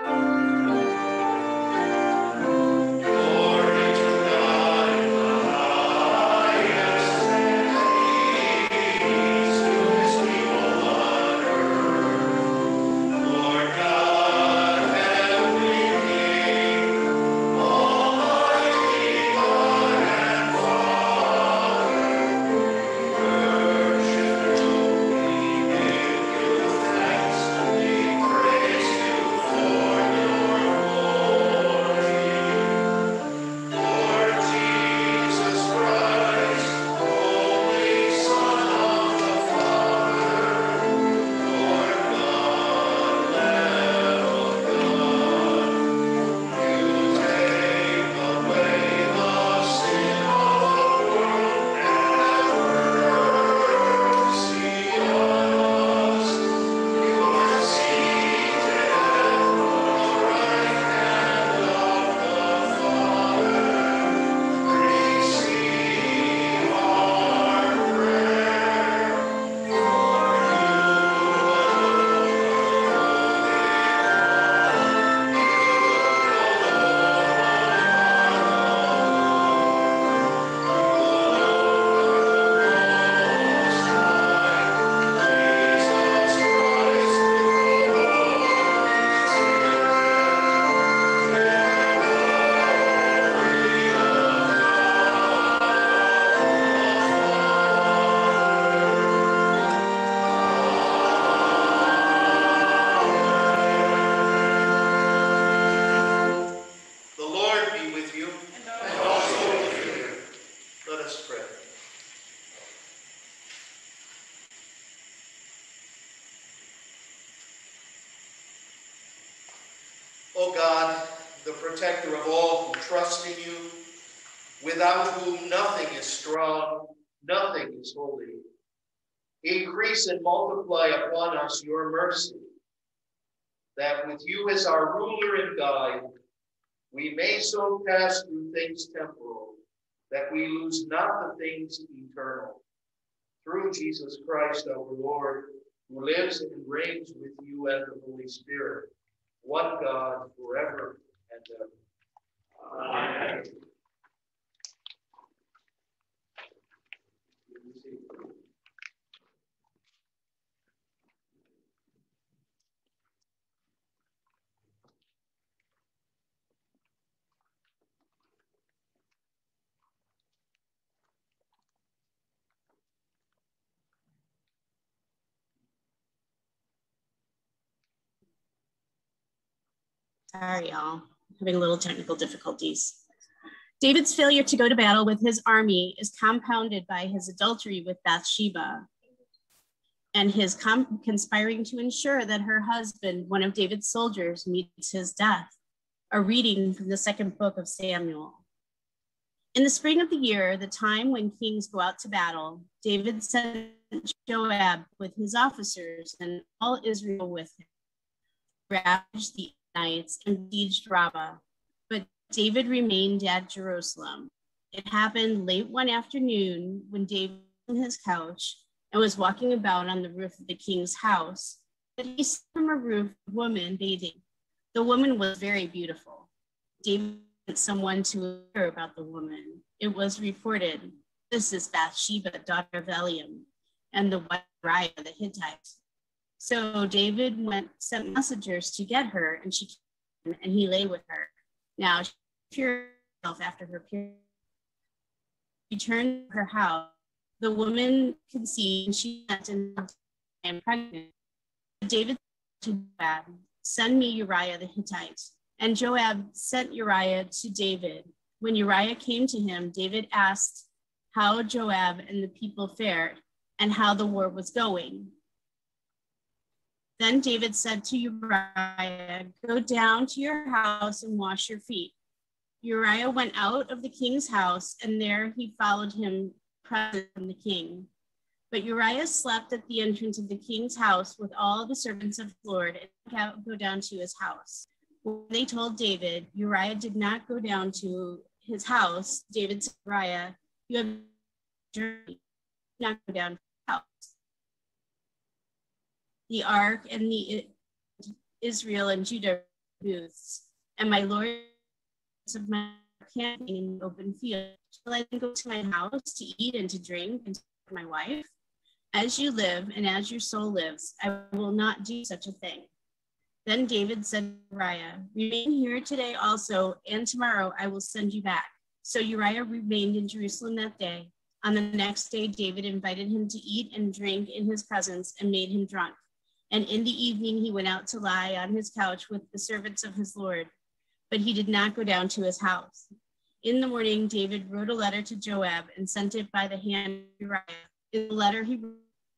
Glory and multiply upon us your mercy, that with you as our ruler and guide, we may so pass through things temporal that we lose not the things eternal. Through Jesus Christ our Lord, who lives and reigns with you and the Holy Spirit, one God forever and ever. Amen. Sorry, y'all. Having a little technical difficulties. David's failure to go to battle with his army is compounded by his adultery with Bathsheba and his conspiring to ensure that her husband, one of David's soldiers, meets his death. A reading from the second book of Samuel. In the spring of the year, the time when kings go out to battle, David sent Joab with his officers and all Israel with him, ravaged the Ammonites and besieged Rabbah. But David remained at Jerusalem. It happened late one afternoon when David was on his couch and was walking about on the roof of the king's house that he saw from a roof a woman bathing. The woman was very beautiful. David sent someone to hear about the woman. It was reported, This is Bathsheba, daughter of Eliam, and the wife of Uriah the Hittite. So David went, sent messengers to get her, and she came, and he lay with her. Now she cured herself after her period. To her house. The woman conceived, and she went and am pregnant. David said to Joab, Send me Uriah the Hittite. And Joab sent Uriah to David. When Uriah came to him, David asked how Joab and the people fared and how the war was going. Then David said to Uriah, Go down to your house and wash your feet. Uriah went out of the king's house, and there he followed him present from the king. But Uriah slept at the entrance of the king's house with all the servants of the Lord and go down to his house. When they told David, Uriah did not go down to his house. David said, Uriah, you have journey, not go down to the house. The ark and the Israel and Judah booths, and my lord of my camping in the open field. Shall I then go to my house to eat and to drink and to my wife? As you live and as your soul lives, I will not do such a thing. Then David said to Uriah, Remain here today also, and tomorrow I will send you back. So Uriah remained in Jerusalem that day. On the next day, David invited him to eat and drink in his presence and made him drunk. And in the evening, he went out to lie on his couch with the servants of his Lord but he did not go down to his house. In the morning, David wrote a letter to Joab and sent it by the hand of Uriah. In the letter, he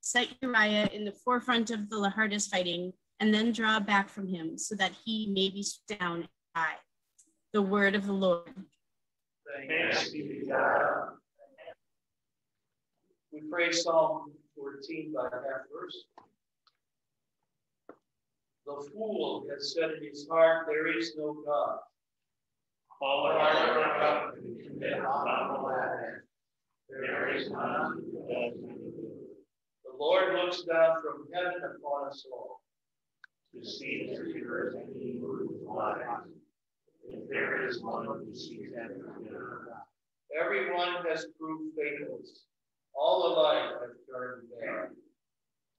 set Uriah in the forefront of the hardest fighting and then draw back from him so that he may be down and die. The word of the Lord. Thanks be to God. We pray Psalm 14 by half verse. The fool has said in his heart, There is no God. All are up and commit abominable acts. There is none. The Lord looks down from heaven upon us all. To see if there is any wise. If there is one who sees good. Everyone has proved faithless. All alike have turned bad.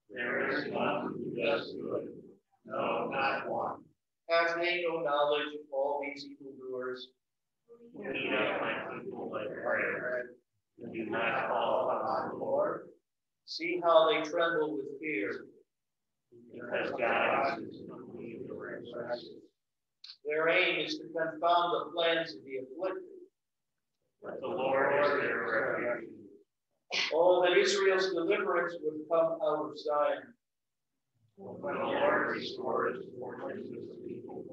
There is none who does good. No, not one. Have they no knowledge of all these evildoers? We have my people like prayer. And do not call upon the Lord. See how they tremble with fear. Because God is complete the righteous. Their aim is to confound the plans of the afflicted. But the Lord is their refuge. Oh, that Israel's deliverance would come out of Zion. When the Lord restores the fortunes of his people,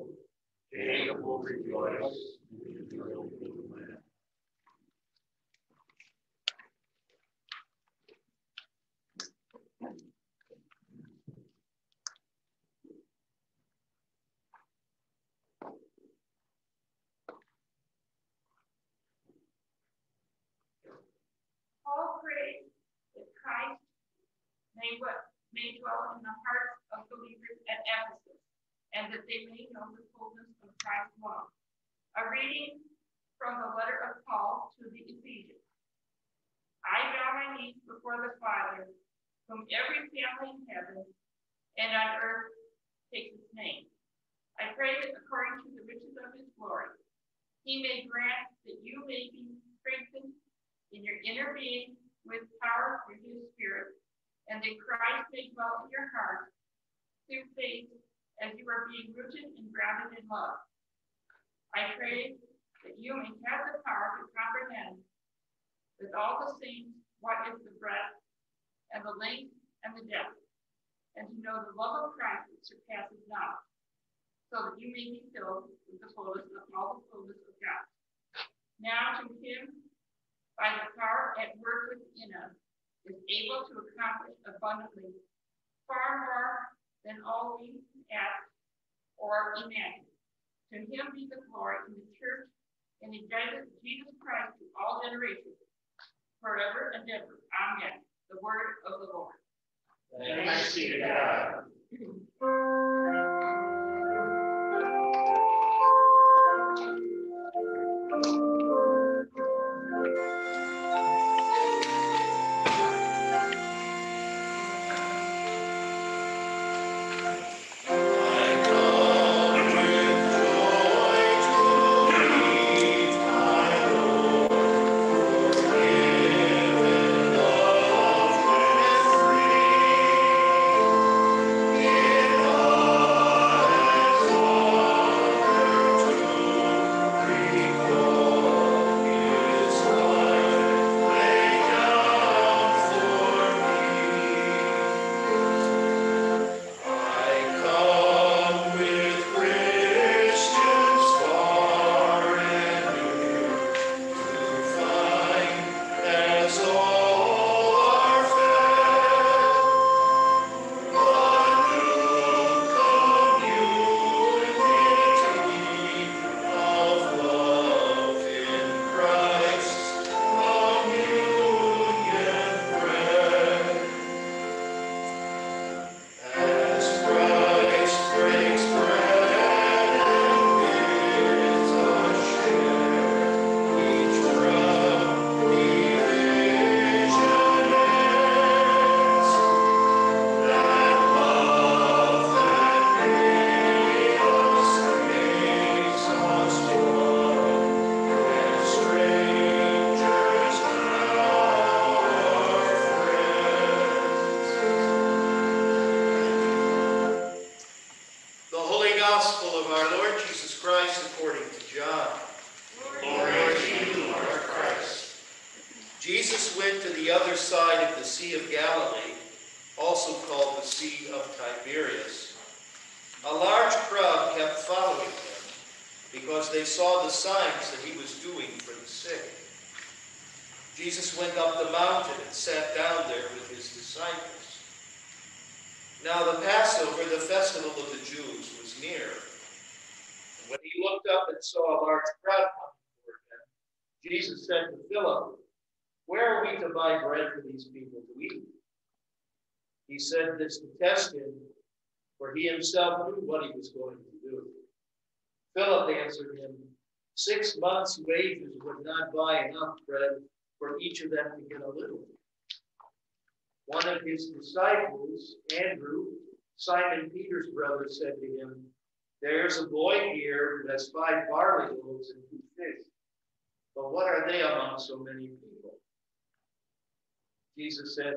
Jacob will rejoice and with the land. Paul prayed that Christ may, what, may dwell in the hearts of believers at Ephesus, and that they may know the fullness of Christ's love. A reading from the letter of Paul to the Ephesians. I bow my knees before the Father, whom every family in heaven and on earth takes its name. I pray that according to the riches of his glory, he may grant that you may be strengthened in your inner being with power through his spirit, and that Christ may dwell in your heart through faith as you are being rooted and grounded in love. I pray that you may have the power to comprehend with all the saints what is the breadth and the length and the depth, and to know the love of Christ that surpasses knowledge, so that you may be filled with the fullness of all the fullness of God. Now to him, by the power at work within us, is able to accomplish abundantly far more than all we ask or imagine. To him be the glory in the church and in Jesus Christ to all generations, forever and ever. Amen. The word of the Lord. Thanks be to God. This to test him, for he himself knew what he was going to do. Philip answered him, Six months' wages would not buy enough bread for each of them to get a little. One of his disciples, Andrew, Simon Peter's brother, said to him, There's a boy here who has five barley loaves and two fish. But what are they among so many people? Jesus said,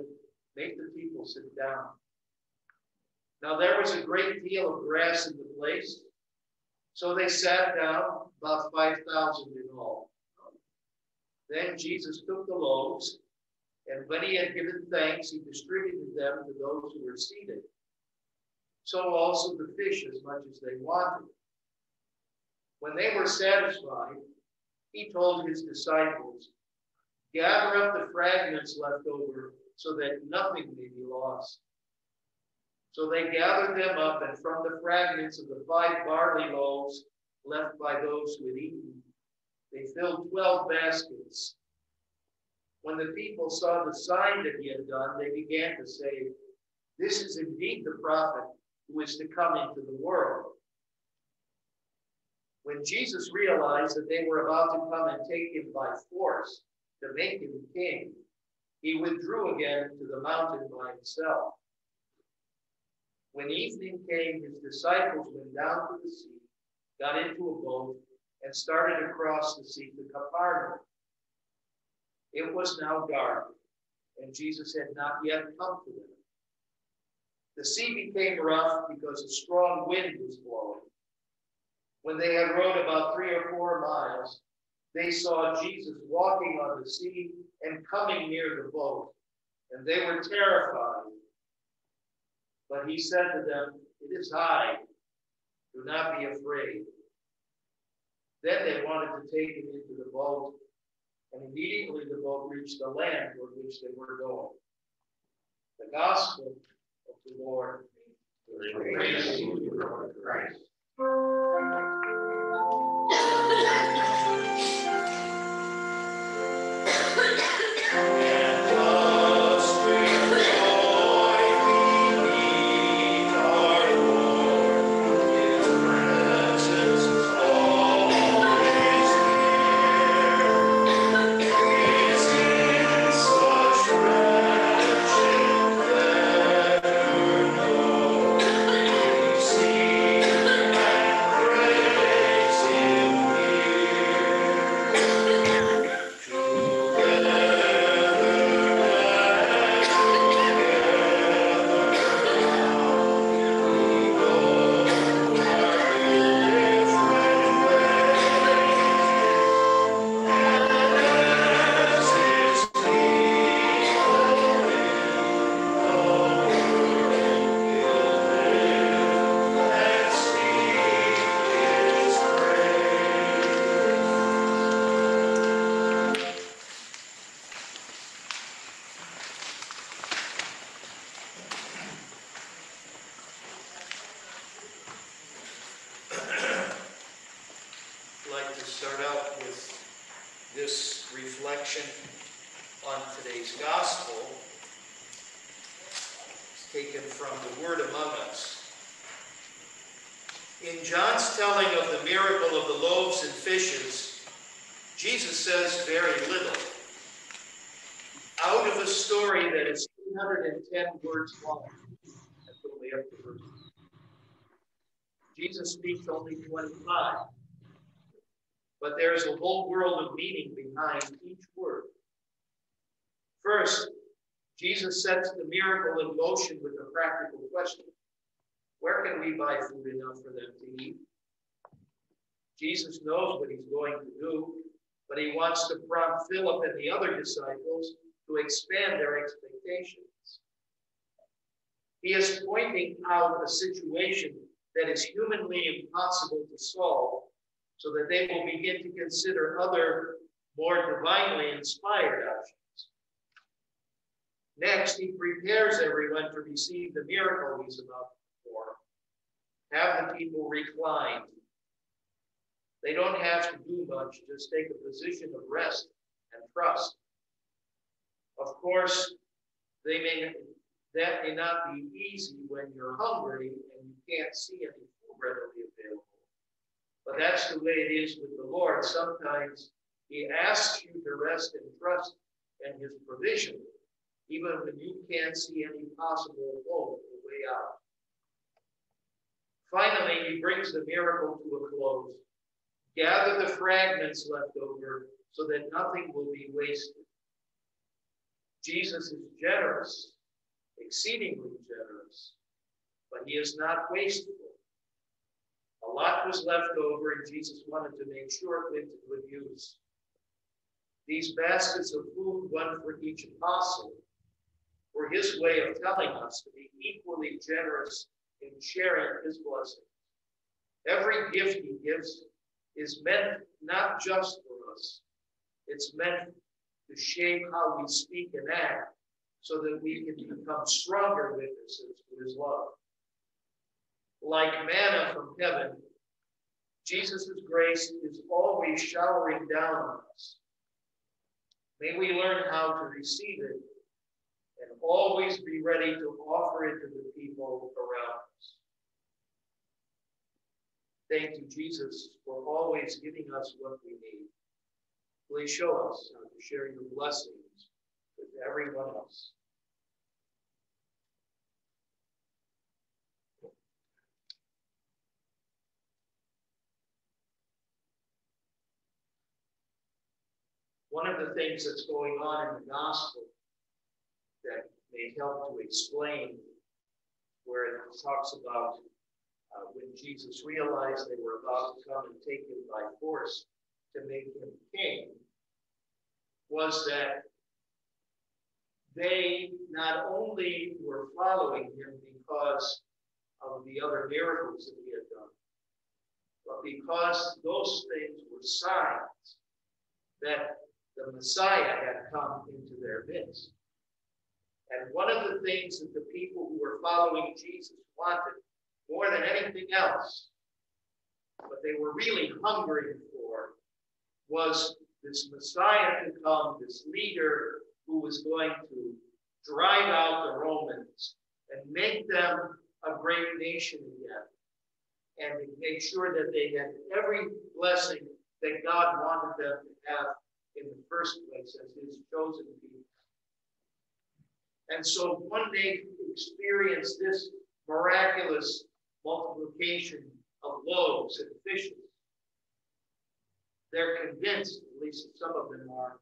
Make the people sit down. Now there was a great deal of grass in the place, so they sat down, about 5,000 in all. Then Jesus took the loaves and when he had given thanks, he distributed them to those who were seated. So also the fish, as much as they wanted. When they were satisfied, he told his disciples, Gather up the fragments left over, so that nothing may be lost. So they gathered them up, and from the fragments of the five barley loaves left by those who had eaten, they filled twelve baskets. When the people saw the sign that he had done, they began to say, This is indeed the prophet who is to come into the world. When Jesus realized that they were about to come and take him by force to make him king, he withdrew again to the mountain by himself. When evening came, his disciples went down to the sea, got into a boat, and started across the sea to Capernaum. It was now dark, and Jesus had not yet come to them. The sea became rough because a strong wind was blowing. When they had rowed about three or four miles, they saw Jesus walking on the sea and coming near the boat, and they were terrified. But he said to them, It is I. Do not be afraid. Then they wanted to take him into the boat and immediately the boat reached the land toward which they were going. The gospel of the Lord. Praise to you, Lord Christ. Jesus speaks only 25. But there's a whole world of meaning behind each word. First, Jesus sets the miracle in motion with a practical question Where can we buy food enough for them to eat? Jesus knows what he's going to do, but he wants to prompt Philip and the other disciples to expand their expectations. He is pointing out a situation that is humanly impossible to solve so that they will begin to consider other more divinely inspired options. Next, he prepares everyone to receive the miracle he's about to perform. Have the people recline. They don't have to do much, just take a position of rest and trust. Of course, they may that may not be easy when you're hungry and you can't see any food readily available. But that's the way it is with the Lord. Sometimes He asks you to rest and trust in His provision, even when you can't see any possible hope or way out. Finally, He brings the miracle to a close. Gather the fragments left over so that nothing will be wasted. Jesus is generous exceedingly generous, but he is not wasteful. A lot was left over, and Jesus wanted to make sure it went to good use. These baskets of food, one for each apostle, were his way of telling us to be equally generous in sharing his blessings. Every gift he gives is meant not just for us, it's meant to shape how we speak and act so that we can become stronger witnesses to his love. Like manna from heaven, Jesus' grace is always showering down on us. May we learn how to receive it and always be ready to offer it to the people around us. Thank you, Jesus, for always giving us what we need. Please show us uh, how to share your blessings with everyone else. One of the things that's going on in the gospel that may help to explain where it talks about uh, when Jesus realized they were about to come and take him by force to make him king was that they not only were following him because of the other miracles that he had done, but because those things were signs that the Messiah had come into their midst. And one of the things that the people who were following Jesus wanted more than anything else, what they were really hungering for, was this Messiah to come, this leader who was going to drive out the Romans and make them a great nation again, and make sure that they had every blessing that God wanted them to have in the first place as his chosen people. And so when they experienced this miraculous multiplication of loaves and fishes, they're convinced, at least some of them are,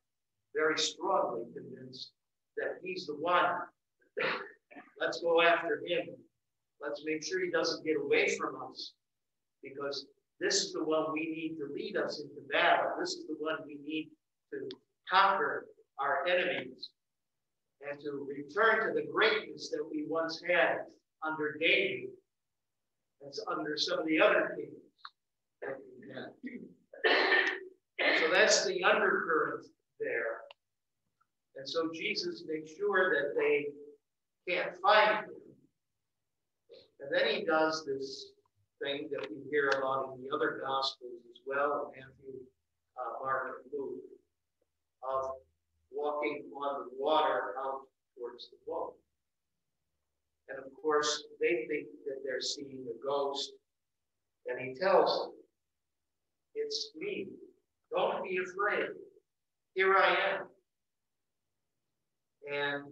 very strongly convinced that he's the one. Let's go after him. Let's make sure he doesn't get away from us because this is the one we need to lead us into battle. This is the one we need to conquer our enemies and to return to the greatness that we once had under David and under some of the other kings that we had. So that's the undercurrent there. And so Jesus makes sure that they can't find him. And then he does this thing that we hear about in the other Gospels as well, Matthew, uh, Mark, and Luke of walking on the water out towards the boat. And of course, they think that they're seeing a ghost. And he tells them, It's me. Don't be afraid. Here I am. And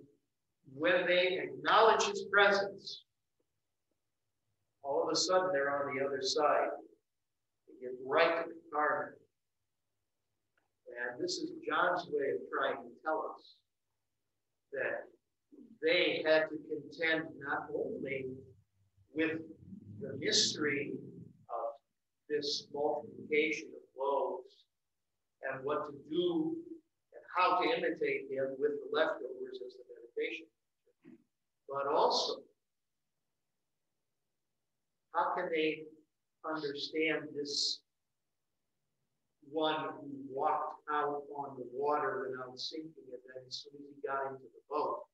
when they acknowledge his presence, all of a sudden they're on the other side. They get right to Capernaum. And this is John's way of trying to tell us that they had to contend not only with the mystery of this multiplication of loaves and what to do and how to imitate him with the leftovers as the meditation. But also, how can they understand this one who walked out on the water without sinking, and then as soon as he got into the boat,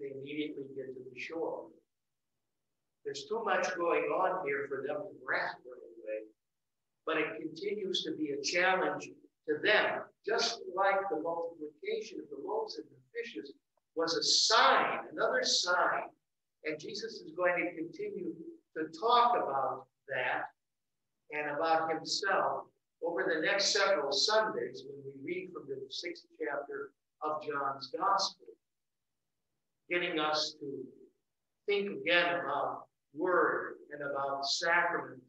they immediately get to the shore. There's too much going on here for them to grasp away, but it continues to be a challenge to them, just like the multiplication of the loaves and the fishes was a sign, another sign. And Jesus is going to continue to talk about that and about himself over the next several Sundays when we read from the sixth chapter of John's Gospel, getting us to think again about word and about sacrament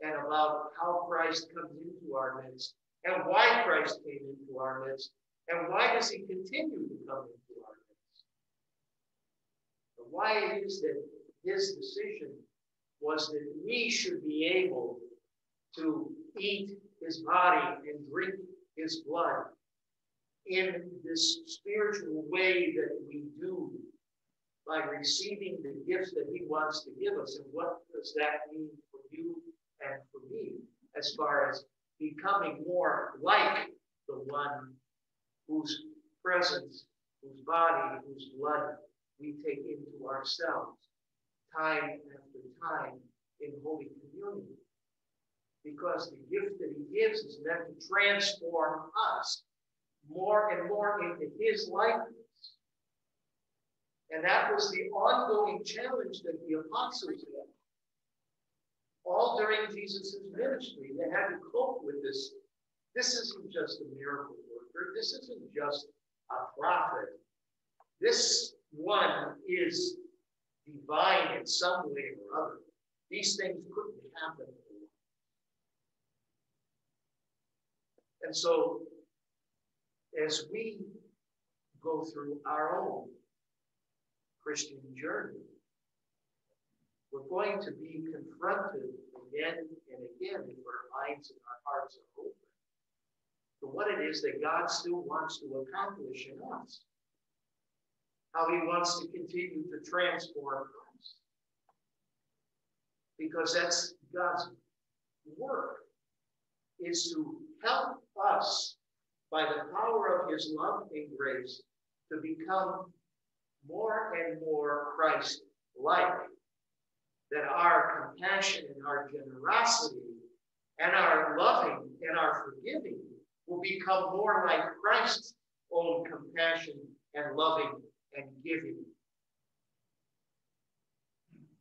and about how Christ comes into our midst and why Christ came into our midst and why does he continue to come into our midst. And why it is that his decision was that we should be able to eat his body and drink his blood in this spiritual way that we do by receiving the gifts that he wants to give us. And what does that mean for you and for me as far as becoming more like the one whose presence, whose body, whose blood we take into ourselves time after time in Holy Communion because the gift that he gives is meant to transform us more and more into his likeness. And that was the ongoing challenge that the apostles had. All during Jesus' ministry, they had to cope with this. This isn't just a miracle worker. This isn't just a prophet. This one is divine in some way or other. These things couldn't happen And so, as we go through our own Christian journey, we're going to be confronted again and again if our minds and our hearts are open to what it is that God still wants to accomplish in us. How he wants to continue to transform us. Because that's God's work, is to help us by the power of his love and grace to become more and more Christ like. That our compassion and our generosity and our loving and our forgiving will become more like Christ's own compassion and loving and giving.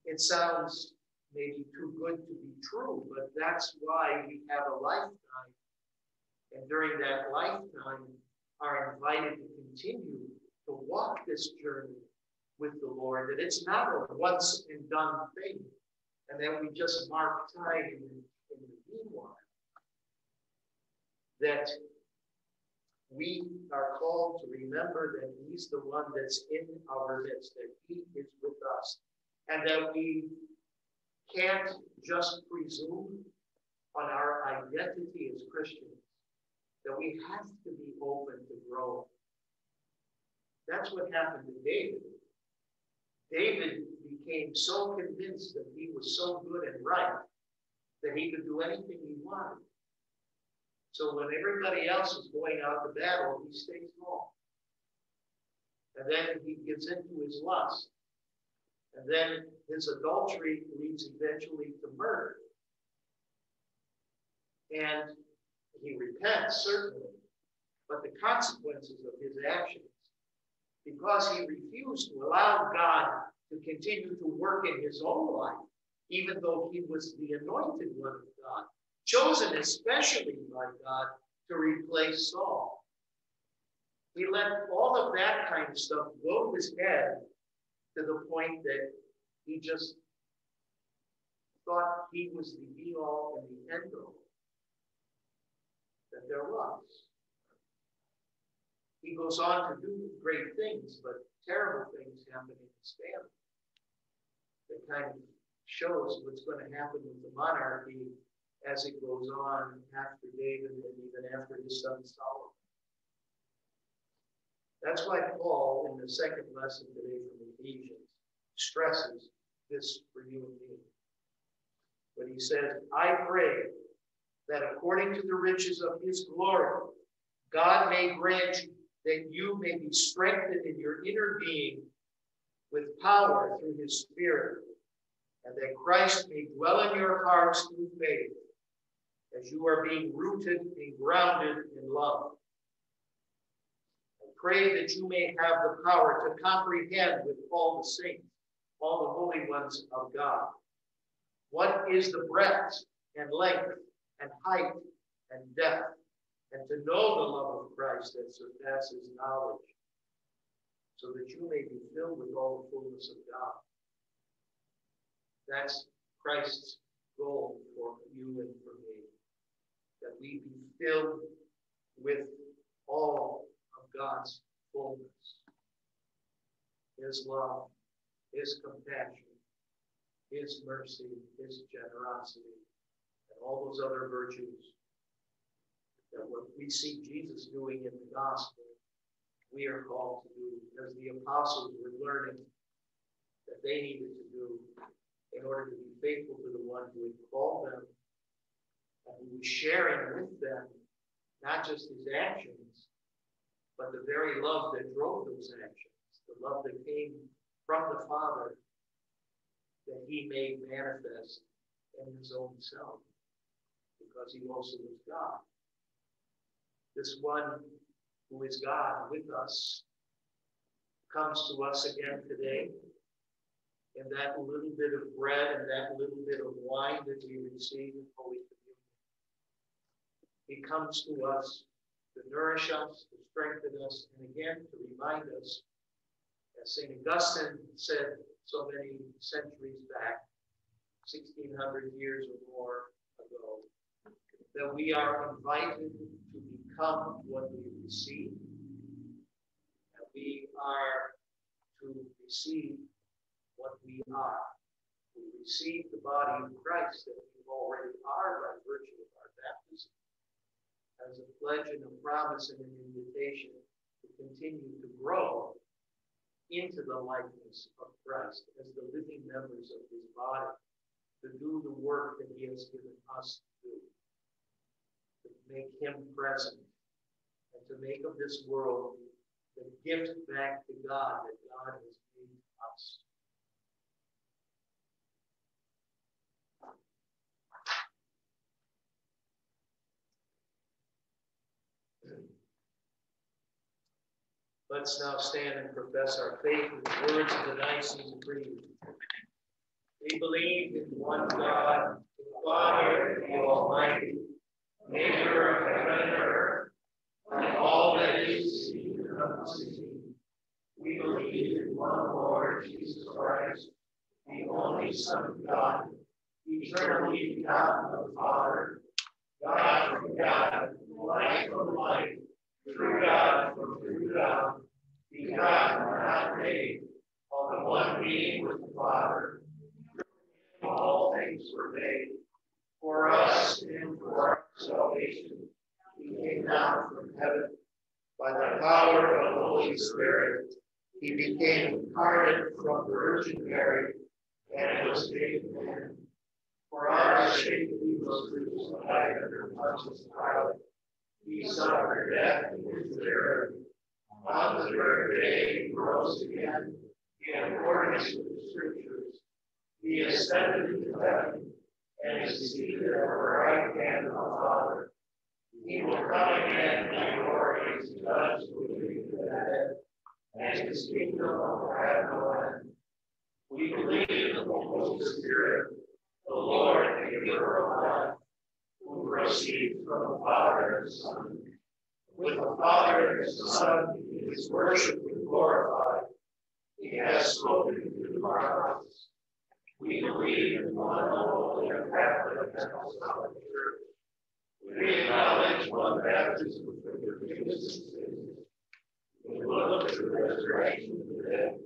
It sounds maybe too good to be true, but that's why we have a lifetime and during that lifetime are invited to continue to walk this journey with the Lord, that it's not a once and done thing, and then we just mark time in, in the meanwhile. That we are called to remember that He's the one that's in our midst, that He is with us, and that we can't just presume on our identity as Christians that we have to be open to grow. That's what happened to David. David became so convinced that he was so good and right that he could do anything he wanted. So when everybody else is going out to battle, he stays home. And then he gets into his lust. And then his adultery leads eventually to murder. And he repents, certainly, but the consequences of his actions, because he refused to allow God to continue to work in his own life, even though he was the anointed one of God, chosen especially by God to replace Saul. He let all of that kind of stuff go to his head to the point that he just thought he was the be all and the end all that there was. He goes on to do great things, but terrible things happen in his family. That kind of shows what's going to happen with the monarchy as it goes on after David and even after his son Solomon. That's why Paul, in the second lesson today from Ephesians, stresses this for you and me. But he says, I pray that according to the riches of his glory, God may grant you that you may be strengthened in your inner being with power through his Spirit, and that Christ may dwell in your hearts through faith, as you are being rooted and grounded in love. I pray that you may have the power to comprehend with all the saints, all the holy ones of God, what is the breadth and length and height and depth, and to know the love of Christ that surpasses knowledge so that you may be filled with all the fullness of God. That's Christ's goal for you and for me, that we be filled with all of God's fullness, His love, His compassion, His mercy, His generosity, and all those other virtues that what we see Jesus doing in the gospel we are called to do as the apostles were learning that they needed to do in order to be faithful to the one who had called them and who was sharing with them not just his actions, but the very love that drove those actions, the love that came from the Father that he made manifest in his own self, because he also was God. This one who is God with us, comes to us again today. And that little bit of bread and that little bit of wine that we receive in Holy Communion. He comes to us to nourish us, to strengthen us, and again to remind us, as St. Augustine said so many centuries back, 1600 years or more ago, that we are invited to become what we receive. And we are to receive what we are. We receive the body of Christ that we already are by virtue of our baptism as a pledge and a promise and an invitation to continue to grow into the likeness of Christ as the living members of his body to do the work that he has given us to do, to make him present and to make of this world the gift back to God that God has made us. Let's now stand and profess our faith in the words of the Nicene Creed. We believe in one God, the Father, the Almighty, maker of heaven and earth and all that is seen and unseen. We believe in one Lord Jesus Christ, the only Son of God, eternally begotten of the Father, God from God, light from light, true God from true God, begotten, not made, of the one being with the Father. All things were made for us and for salvation he came down from heaven by the power of the Holy Spirit. He became incarnate from the Virgin Mary and was made man. For our sake, he was crucified under Pontius Pilate. He suffered death and was buried. On the third day, he rose again in accordance with the Scriptures. He ascended into heaven and is seated at the right hand of the Father. He will come again in glory to judge the living and the dead, and his kingdom will have no end. We believe in the Holy Spirit, the Lord, the giver of life, who proceeds from the Father and the Son. With the Father and the Son, he is worshipped and glorified. He has spoken to our hearts. We believe in one holy and Catholic Apostolic Church. We acknowledge one baptism for the forgiveness of sins. We look to the resurrection of the dead.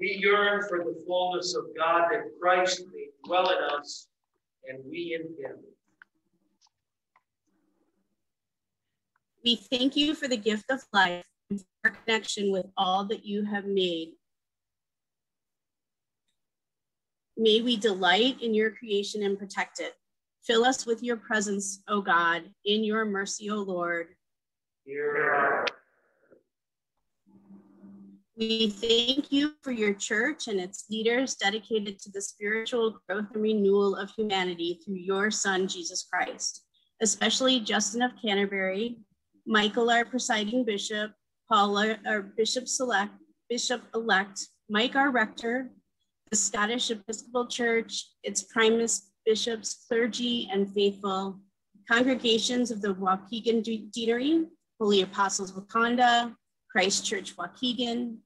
We yearn for the fullness of God that Christ may dwell in us and we in him. We thank you for the gift of life and for our connection with all that you have made. May we delight in your creation and protect it. Fill us with your presence, O God, in your mercy, O Lord. We thank you for your church and its leaders dedicated to the spiritual growth and renewal of humanity through your Son, Jesus Christ, especially Justin of Canterbury, Michael, our presiding bishop, Paula, our bishop select, bishop elect, Mike, our rector, the Scottish Episcopal Church, its primus bishops, clergy, and faithful, congregations of the Waukegan Deanery, Holy Apostles Wauconda, Christ Church Waukegan,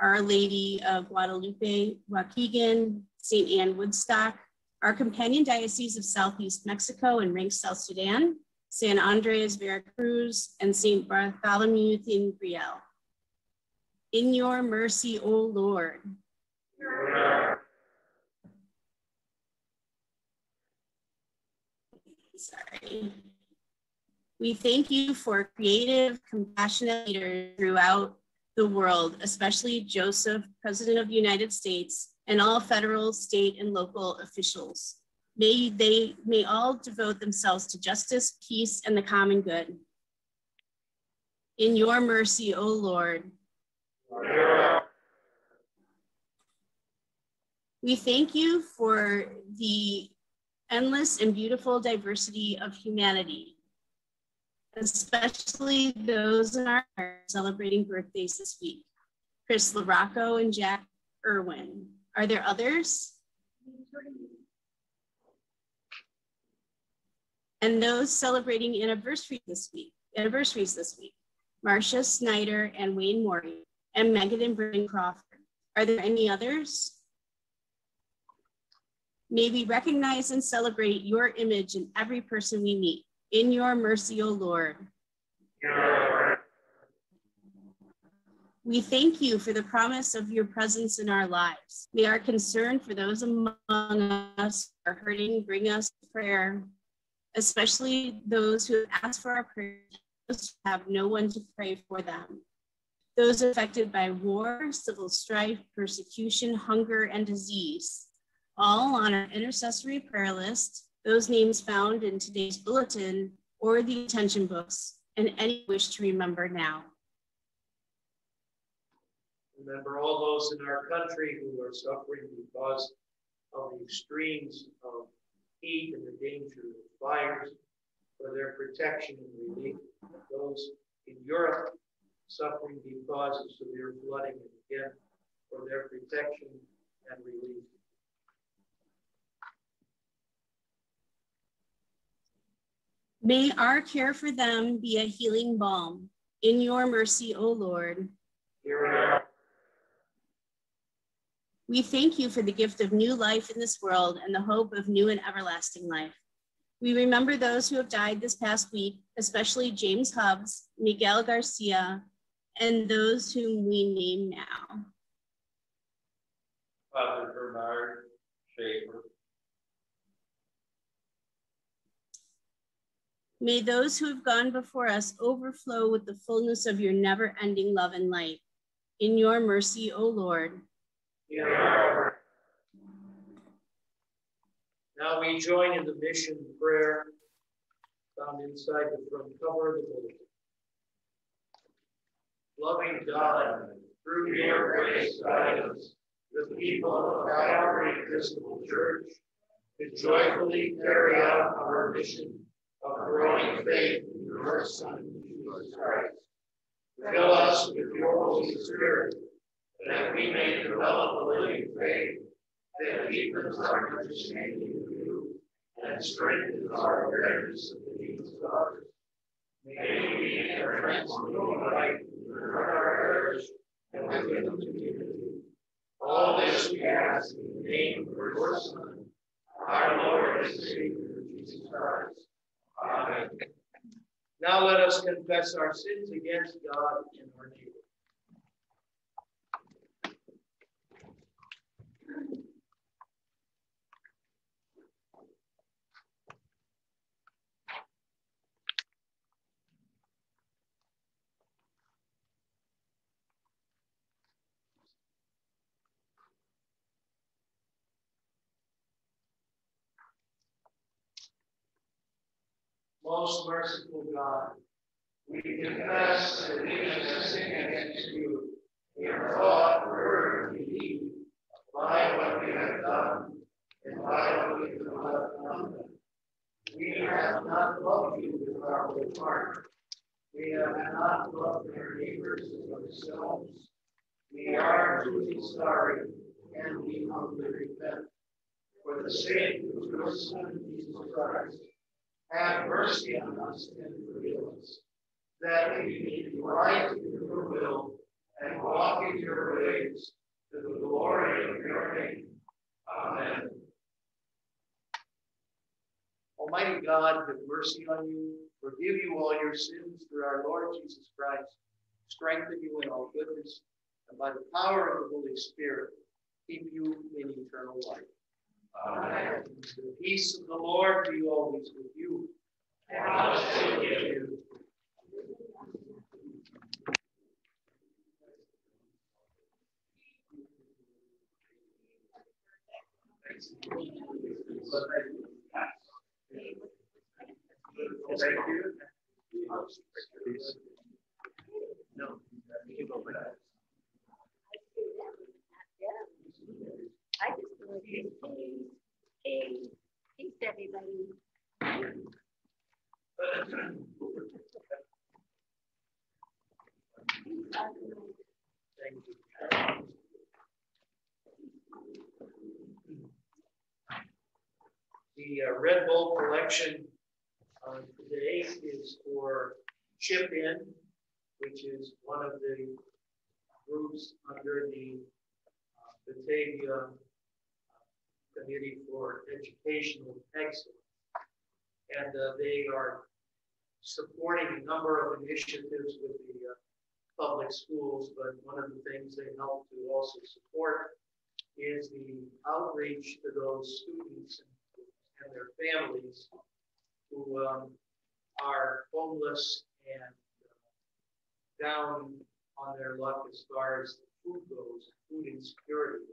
Our Lady of Guadalupe Waukegan, St. Anne Woodstock, our companion diocese of Southeast Mexico and Renk, South Sudan, San Andres, Veracruz, and St. Bartholomew in Brielle. In your mercy, O Lord. Sorry. We thank you for creative, compassionate leaders throughout the world, especially Joseph, President of the United States, and all federal, state, and local officials. May they may all devote themselves to justice, peace, and the common good. In your mercy, O Lord. We thank you for the endless and beautiful diversity of humanity especially those in our celebrating birthdays this week. Chris LaRocco and Jack Irwin. Are there others? And those celebrating anniversary this week, anniversaries this week. Marcia Snyder and Wayne Morey and Megan and Britton Crawford. Are there any others? May we recognize and celebrate your image in every person we meet in your mercy, O Lord. We thank you for the promise of your presence in our lives. May our concern for those among us who are hurting bring us prayer, especially those who have asked for our prayers have no one to pray for them. Those affected by war, civil strife, persecution, hunger, and disease, all on our intercessory prayer list those names found in today's bulletin or the attention books, and any wish to remember now. Remember all those in our country who are suffering because of the extremes of heat and the danger of fires, for their protection and relief. Those in Europe suffering because of severe flooding, and again, for their protection and relief. May our care for them be a healing balm. In your mercy, O Lord. We thank you for the gift of new life in this world and the hope of new and everlasting life. We remember those who have died this past week, especially James Hubbs, Miguel Garcia, and those whom we name now. Father Bernard Schaefer, May those who have gone before us overflow with the fullness of your never ending love and light. In your mercy, O Lord. Now we join in the mission prayer found inside the front cover of the book. Loving God, through your grace, guide us, the people of Calvary Episcopal Church, to joyfully carry out our mission of growing faith in your Son, Jesus Christ. Fill us with your Holy Spirit, that we may develop a living faith that deepens our understanding of you and strengthens our awareness of the needs of others. May we instruments of your light in our errors and within the community. All this we ask in the name of your Son, our Lord and Savior, Jesus Christ. Amen. Now let us confess our sins against God and our neighbor. Most merciful God, we confess that we have sinned against you. In thought, word, and deed by what we have done, and by what we have not done. We have not loved you with our whole heart. We have not loved our neighbors as ourselves. We are truly sorry, and we humbly repent. For the sake of your Son, Jesus Christ, have mercy on us and forgive us, that we may be right in your will and walk in your ways to the glory of your name. Amen. Almighty God, have mercy on you, forgive you all your sins through our Lord Jesus Christ, strengthen you in all goodness, and by the power of the Holy Spirit, keep you in eternal life. Amen. The peace of the Lord be always with you. And with you. You back. I just want to say, peace, everybody. Thank you. The uh, red bowl collection uh, today is for Chip In, which is one of the groups under the uh, Batavia uh, Committee for Educational Excellence. And uh, they are supporting a number of initiatives with the uh, public schools, but one of the things they help to also support is the outreach to those students and their families who um, are homeless and uh, down on their luck as far as food goes, food insecurity.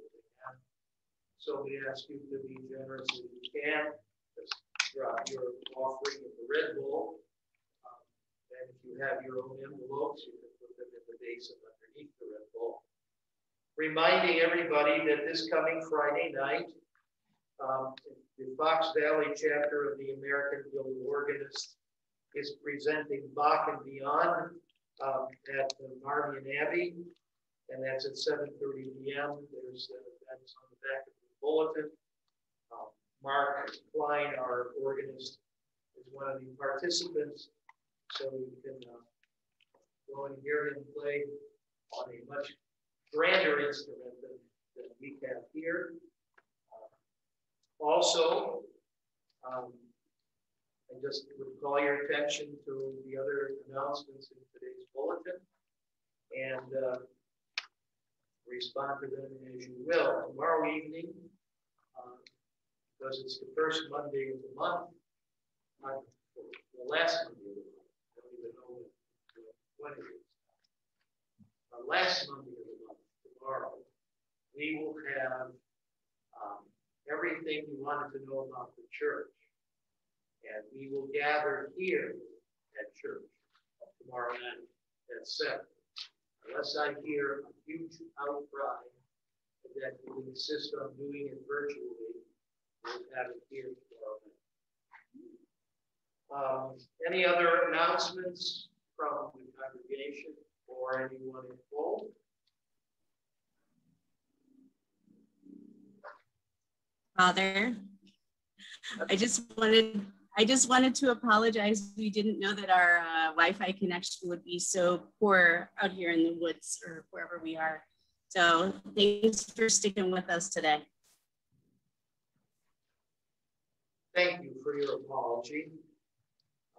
So we ask you to be generous as you can. Just drop your offering of the red bowl. Um, and if you have your own envelopes, you can put them in the basin underneath the red bowl. Reminding everybody that this coming Friday night, um, Fox Valley chapter of the American Guild of Organists is presenting Bach and Beyond um, at the Marmion Abbey, and that's at 7:30 p.m. There's uh, that's on the back of the bulletin. Um, Mark Klein, our organist, is one of the participants, so you can uh, go and hear him play on a much grander instrument than, than we have here. Also, um, I just would call your attention to the other announcements in today's bulletin and uh, respond to them as you will. Tomorrow evening, uh, because it's the first Monday of the month, not the last Monday of the month, I don't even know when it is. The last Monday of the month, tomorrow, we will have everything you wanted to know about the church. And we will gather here at church tomorrow night at seven. Unless I hear a huge outcry that we insist on doing it virtually, we'll have it here tomorrow night. Um, any other announcements from the congregation or anyone involved? Father, I just wanted I just wanted to apologize. We didn't know that our uh, Wi-Fi connection would be so poor out here in the woods or wherever we are. So thanks for sticking with us today. Thank you for your apology.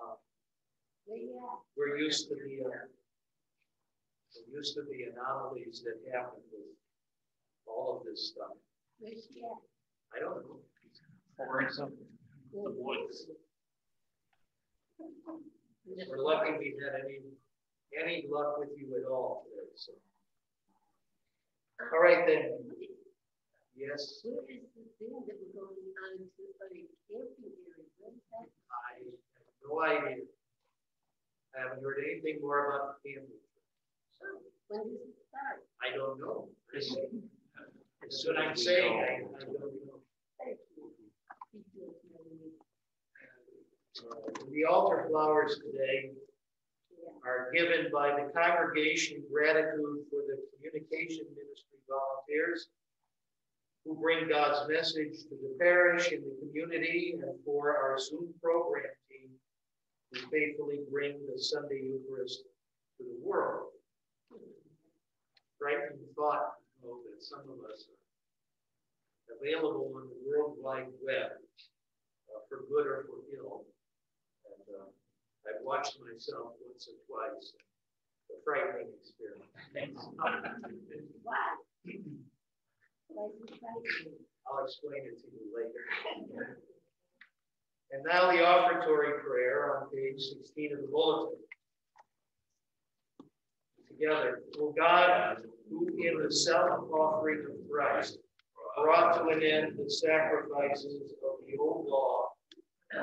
Uh, we're used to the uh, we're used to the anomalies that happen with all of this stuff. I don't know. Or something. The woods. We're lucky we had any any luck with you at all today. So. All right then. Yes, Where is the thing that we're going on to, like, camping area? What is that? I have No idea. I haven't heard anything more about the family. So, when does it start? I don't know. That's that's what I'm saying. I, I don't know. Thank you. He feels really- Uh, The altar flowers today are given by the congregation gratitude for the communication ministry volunteers who bring God's message to the parish and the community and for our Zoom program team who faithfully bring the Sunday Eucharist to the world. Frightening thought, though, that some of us are available on the World Wide Web uh, for good or for ill. Uh, I've watched myself once or twice. A frightening experience. I'll explain it to you later. And now the offertory prayer on page 16 of the bulletin. Together, O God, who in the self-offering of Christ brought to an end the sacrifices of the old law,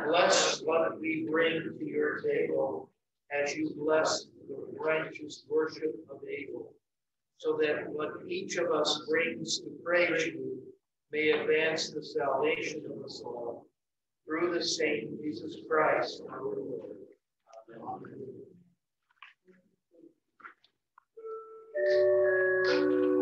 bless what we bring to your table as you bless the righteous worship of Abel, so that what each of us brings to praise you may advance the salvation of us all through the same Jesus Christ our Lord. Amen.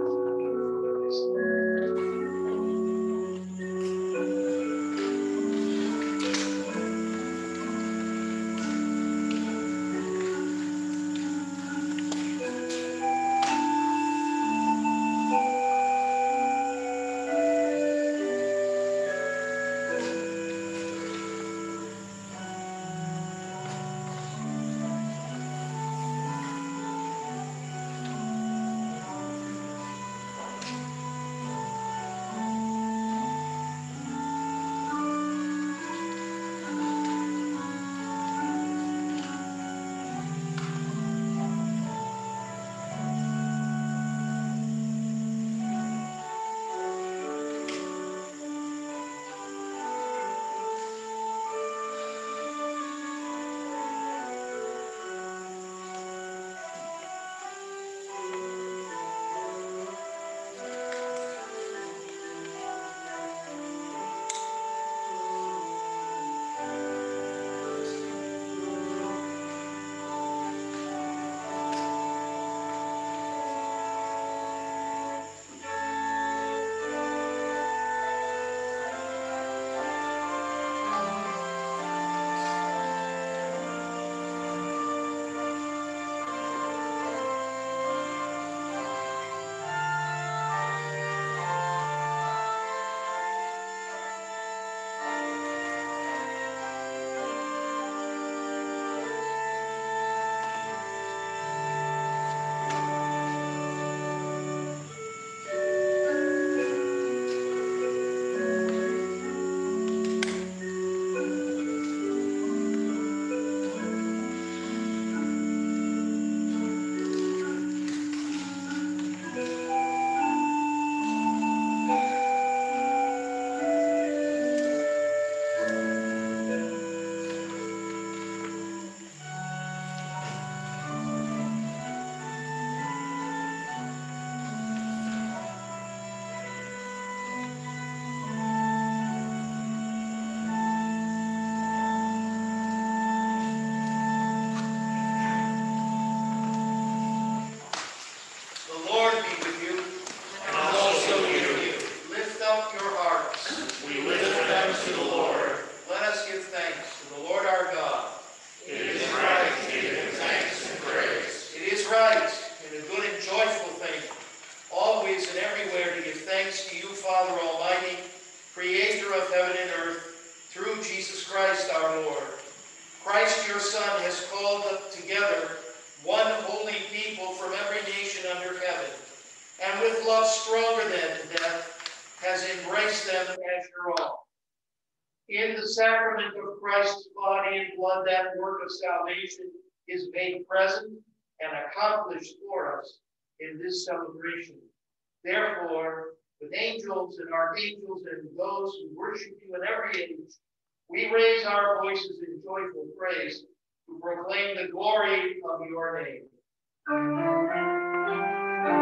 We raise our voices in joyful praise to proclaim the glory of your name.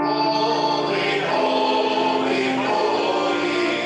Holy, holy, holy,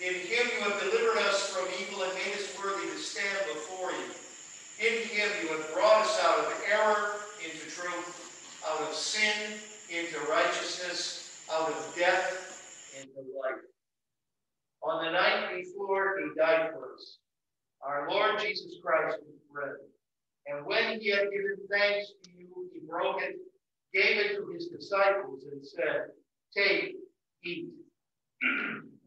In him you have delivered us from evil and made us worthy to stand before you. In him you have brought us out of error into truth, out of sin into righteousness, out of death into life. On the night before he died for us, our Lord Jesus Christ was bread. And when he had given thanks to you, he broke it, gave it to his disciples, and said, Take, eat.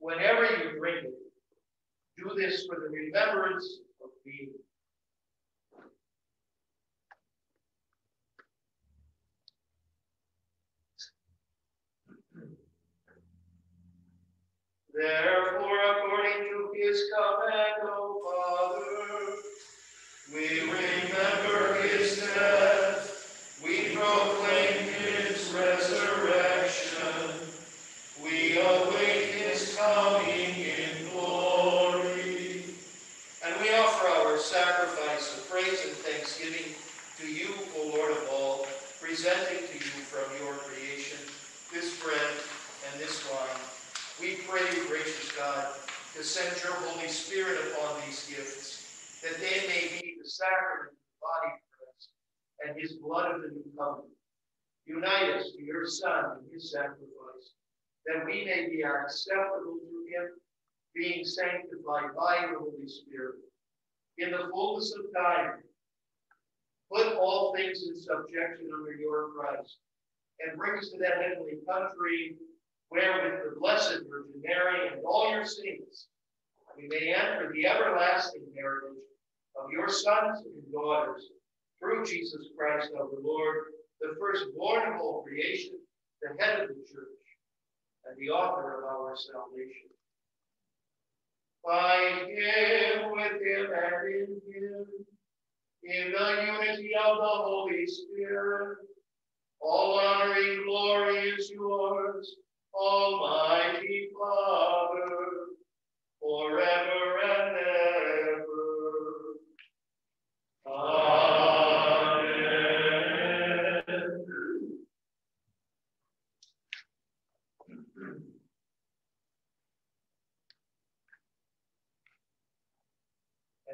Whenever you drink it, do this for the remembrance of me. Therefore, according to his command, O Father, we remember Lord of all, presenting to you from your creation this bread and this wine. We pray gracious God, to send your Holy Spirit upon these gifts, that they may be the sacrament of the body of Christ and his blood of the new covenant. Unite us to your Son and his sacrifice, that we may be acceptable to him, being sanctified by your Holy Spirit. In the fullness of time, put all things in subjection under your Christ, and bring us to that heavenly country where with the Blessed Virgin Mary and all your saints, we may enter the everlasting heritage of your sons and daughters through Jesus Christ our Lord, the firstborn of all creation, the head of the church, and the author of our salvation. By him, with him, and in him, in the unity of the Holy Spirit, all honor and glory is yours, Almighty Father, forever and ever.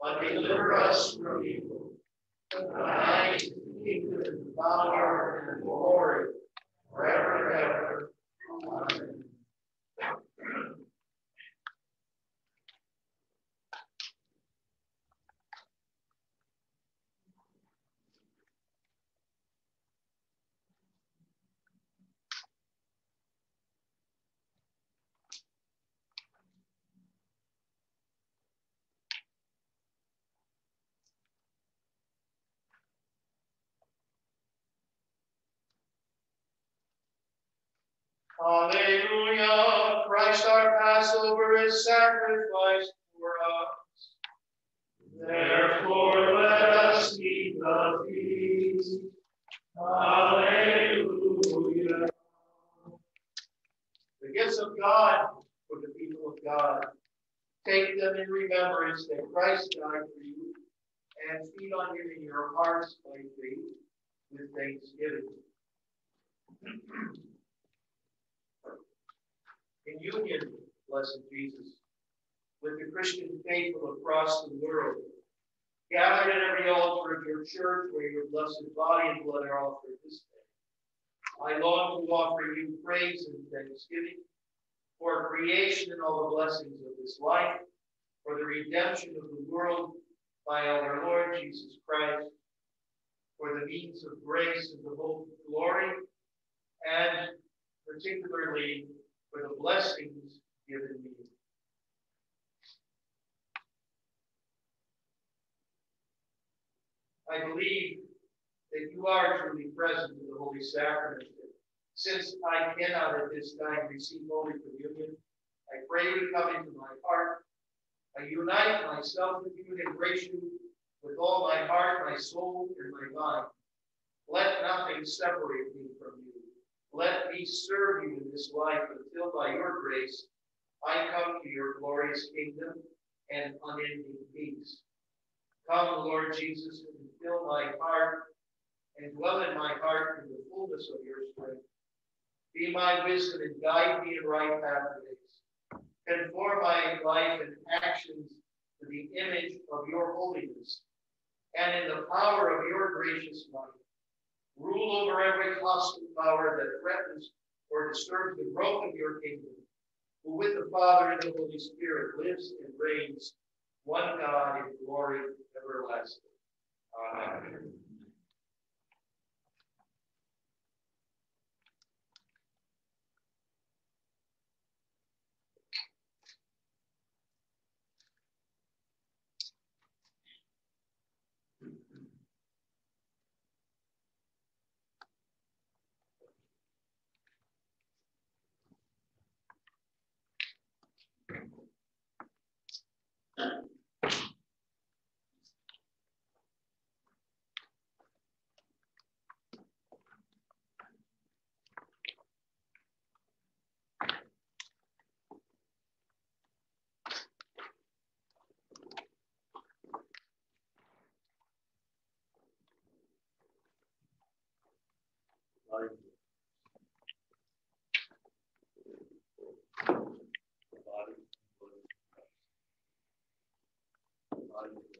but deliver us from evil. For thine is the kingdom, the power, and the glory, forever and ever. Amen. Hallelujah. Christ our Passover is sacrificed for us. Therefore, let us keep the feast. Hallelujah. The gifts of God for the people of God. Take them in remembrance that Christ died for you, and feed on him in your hearts by faith with thanksgiving. in union, blessed Jesus, with the Christian faithful across the world, gathered at every altar of your church where your blessed body and blood are offered this day. I long to offer you praise and thanksgiving for creation and all the blessings of this life, for the redemption of the world by our Lord Jesus Christ, for the means of grace and the hope of glory, and particularly for the blessings given me. I believe that you are truly present in the Holy Sacrament. Since I cannot at this time receive Holy Communion, I pray you come into my heart. I unite myself with you and embrace you with all my heart, my soul, and my mind. Let nothing separate me from you. Let me serve you in this life until by your grace I come to your glorious kingdom and unending peace. Come, Lord Jesus, and fill my heart and dwell in my heart in the fullness of your strength. Be my wisdom and guide me in right pathways. Conform my life and actions to the image of your holiness and in the power of your gracious might. Rule over every hostile power that threatens or disturbs the growth of your kingdom, who with the Father and the Holy Spirit lives and reigns, one God in glory everlasting. Amen. Thank you.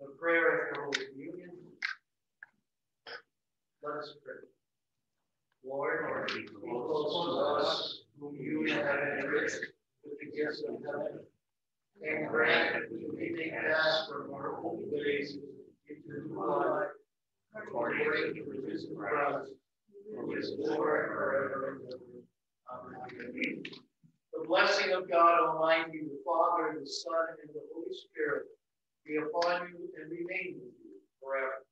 The prayer after Holy Communion. Let us pray. Lord, Lord, close to us whom you have enriched with the gifts of heaven, and grant that we may pass from our old days into new life, according to the risen Christ, who is Lord forever and ever. Amen. The blessing of God Almighty, the Father, the Son, and the Holy Spirit be upon you and remain with you forever.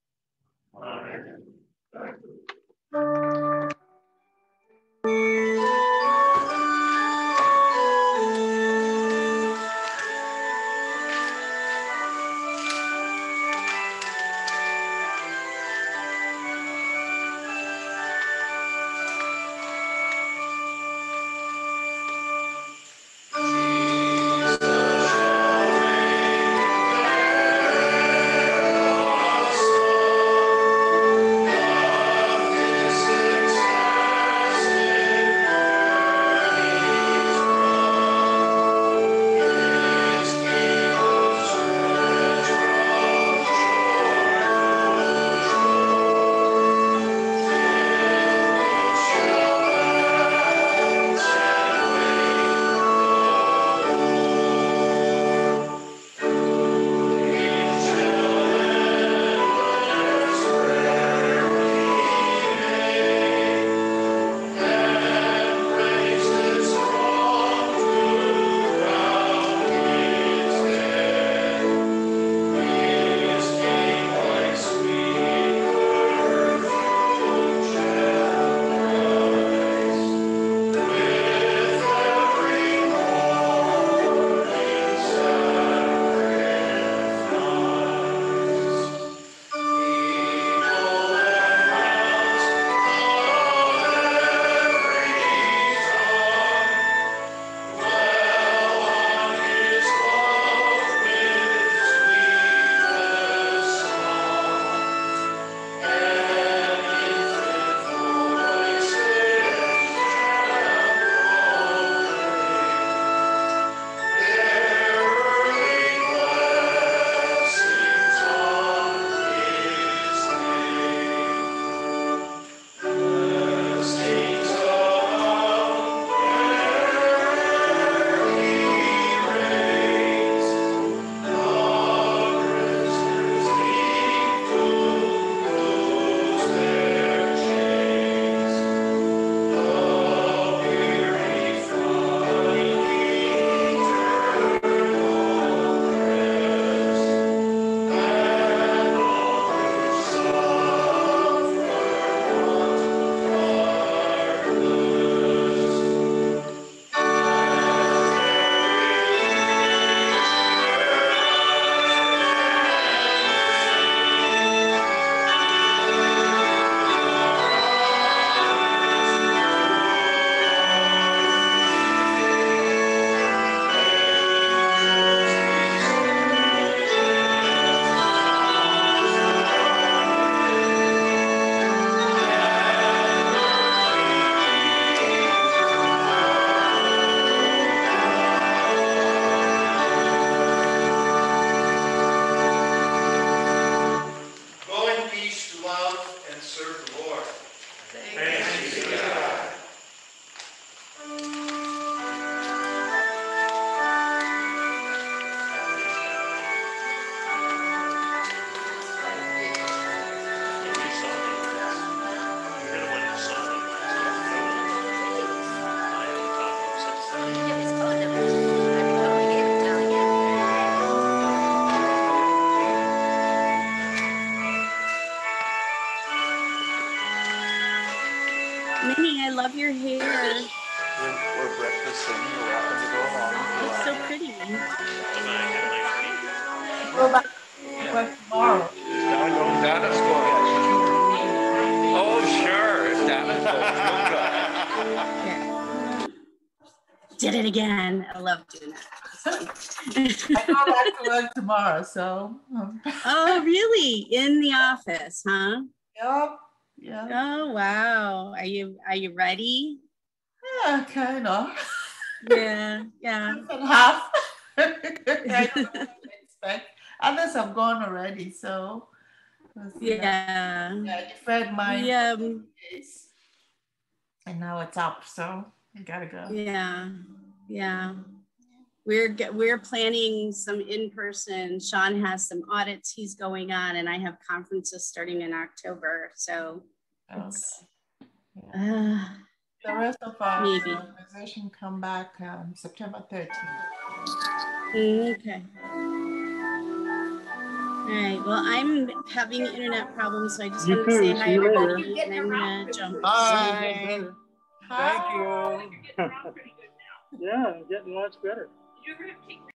Amen. Go tomorrow, so. um, oh, really? In the office, huh? Yep, yeah, Oh, wow. Are you are you ready? yeah, kind of. Yeah, yeah. Half. I don't know what to expect. Others have gone already, so. Yeah. Yeah, deferred mine. We, um. And now it's up, so we gotta go. Yeah, yeah. We're we're planning some in person. Sean has some audits he's going on, and I have conferences starting in October. So Okay. Yeah. uh, The rest of our Maybe. organization come back um, September 13th. okay. All right. Well, I'm having internet problems, so I just You want to say hi, See you later. everybody, and I'm gonna jump. Bye. Thank you. You're getting around pretty good now. Yeah, I'm getting much better. You're gonna take